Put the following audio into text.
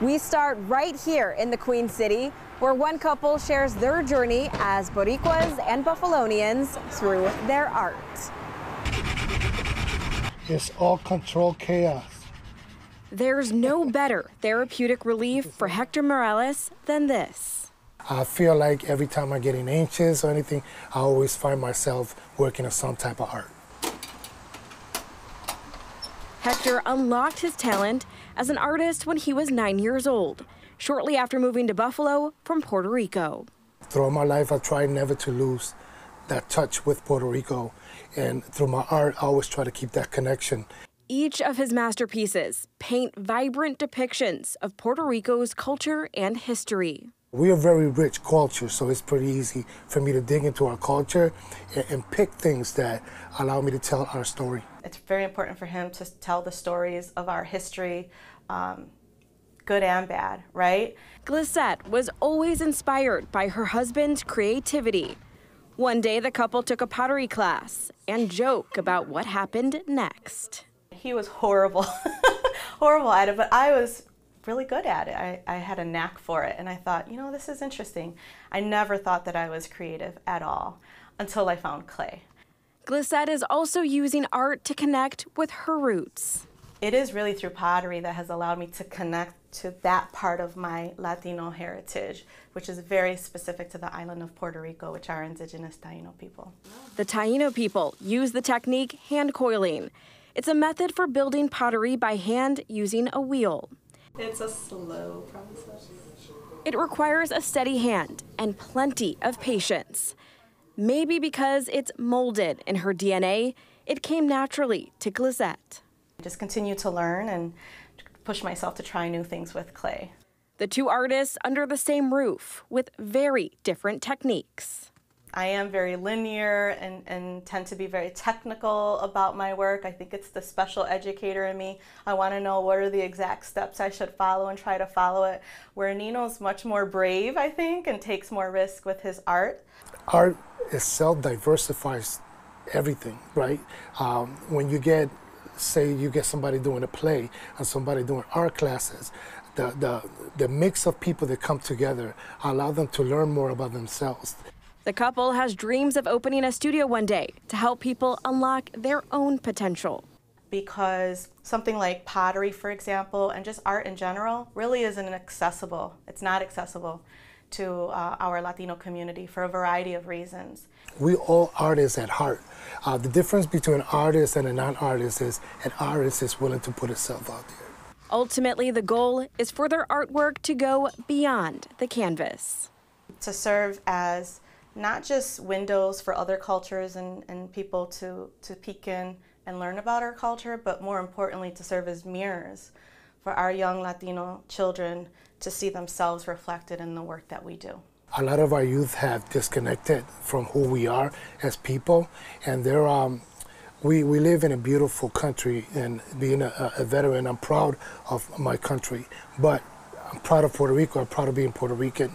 We start right here in the Queen City, where one couple shares their journey as Boricuas and Buffalonians through their art. It's all control chaos. There's no better therapeutic relief for Hector Morales than this. I feel like every time I'm getting anxious or anything, I always find myself working on some type of art. Hector unlocked his talent as an artist when he was nine years old, shortly after moving to Buffalo from Puerto Rico. Throughout my life, I tried never to lose that touch with Puerto Rico. And through my art, I always try to keep that connection. Each of his masterpieces paint vibrant depictions of Puerto Rico's culture and history. We are very rich culture, so it's pretty easy for me to dig into our culture and, and, pick things that allow me to tell our story. It's very important for him to tell the stories of our history, um, good and bad, right? Glissette was always inspired by her husband's creativity. One day, the couple took a pottery class and joke about what happened next. He was horrible, horrible at it, but I was really good at it. I, I had a knack for it, and I thought, you know, this is interesting. I never thought that I was creative at all until I found clay. Glissette is also using art to connect with her roots. It is really through pottery that has allowed me to connect to that part of my Latino heritage, which is very specific to the island of Puerto Rico, which are indigenous Taino people. The Taino people use the technique hand coiling. It's a method for building pottery by hand using a wheel. It's a slow process. It requires a steady hand and plenty of patience. Maybe because it's molded in her DNA, it came naturally to Glissette. Just continue to learn and push myself to try new things with clay. The two artists under the same roof with very different techniques. I am very linear and, and tend to be very technical about my work. I think it's the special educator in me. I want to know what are the exact steps I should follow and try to follow it. Where Nino's much more brave, I think, and takes more risk with his art. Art itself diversifies everything, right? Um, when you get, say, you get somebody doing a play and somebody doing art classes, the, the, the mix of people that come together allow them to learn more about themselves. The couple has dreams of opening a studio one day to help people unlock their own potential. Because something like pottery, for example, and just art in general, really isn't accessible. It's not accessible to uh, our Latino community for a variety of reasons. We all artists at heart. Uh, the difference between an artist and a non-artist is an artist is willing to put itself out there. Ultimately, the goal is for their artwork to go beyond the canvas. To serve as not just windows for other cultures and, and people to, to peek in and learn about our culture, but more importantly to serve as mirrors for our young Latino children to see themselves reflected in the work that we do. A lot of our youth have disconnected from who we are as people, and they're, um, we, we live in a beautiful country, and being a, a veteran, I'm proud of my country, but I'm proud of Puerto Rico, I'm proud of being Puerto Rican.